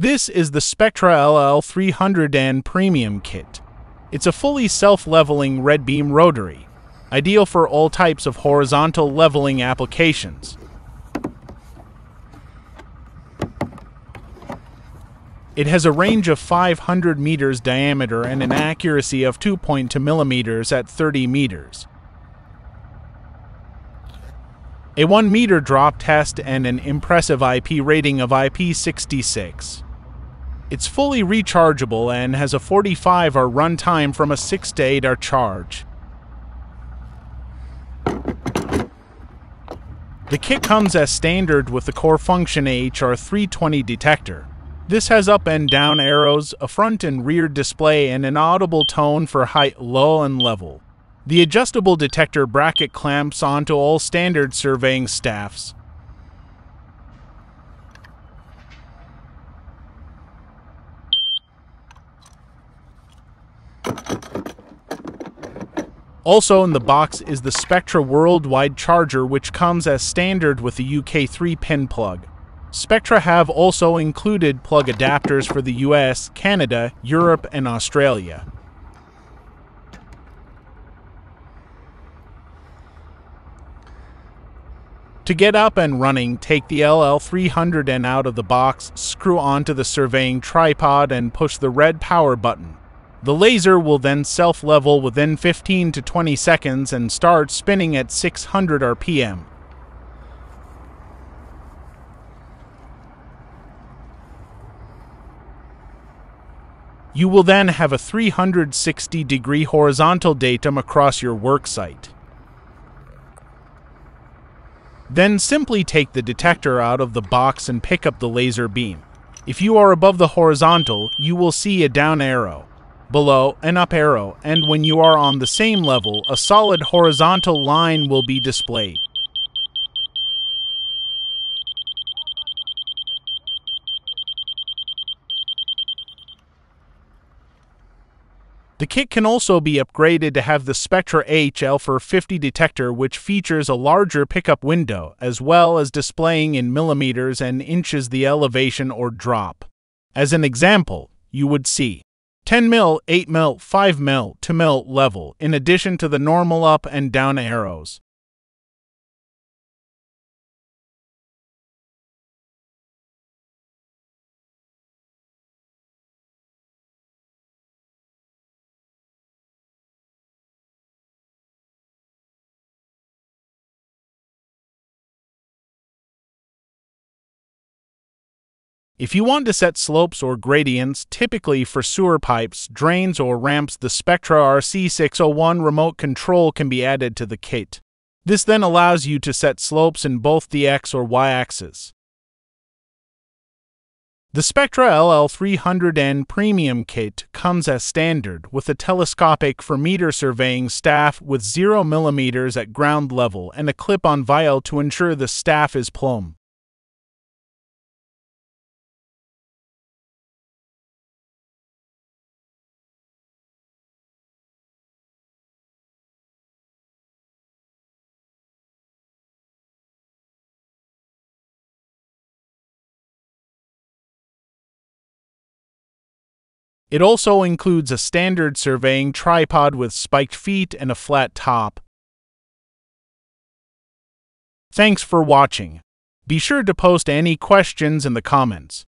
This is the Spectra LL300N Premium Kit. It's a fully self-leveling red beam rotary, ideal for all types of horizontal leveling applications. It has a range of 500 meters diameter and an accuracy of 2.2 millimeters at 30 meters. A 1 meter drop test and an impressive IP rating of IP66. It's fully rechargeable and has a 45 hour runtime from a 6 to 8 hour charge. The kit comes as standard with the core function AHR320 detector. This has up and down arrows, a front and rear display, and an audible tone for height, low, and level. The adjustable detector bracket clamps onto all standard surveying staffs. Also in the box is the Spectra Worldwide Charger which comes as standard with the UK 3-pin plug. Spectra have also included plug adapters for the US, Canada, Europe, and Australia. To get up and running, take the LL300N out of the box, screw onto the surveying tripod, and push the red power button. The laser will then self-level within 15 to 20 seconds and start spinning at 600 RPM. You will then have a 360 degree horizontal datum across your worksite. Then simply take the detector out of the box and pick up the laser beam. If you are above the horizontal, you will see a down arrow below, an up arrow, and when you are on the same level, a solid horizontal line will be displayed. The kit can also be upgraded to have the Spectra HL450 detector which features a larger pickup window as well as displaying in millimeters and inches the elevation or drop. As an example, you would see 10 mil, 8 mil, 5 mil, 2 mil level, in addition to the normal up and down arrows. If you want to set slopes or gradients, typically for sewer pipes, drains, or ramps, the Spectra RC601 remote control can be added to the kit. This then allows you to set slopes in both the X or Y axis. The Spectra LL300N Premium Kit comes as standard with a telescopic four meter surveying staff with 0 mm at ground level and a clip-on vial to ensure the staff is plumb. It also includes a standard surveying tripod with spiked feet and a flat top. Thanks for watching. Be sure to post any questions in the comments.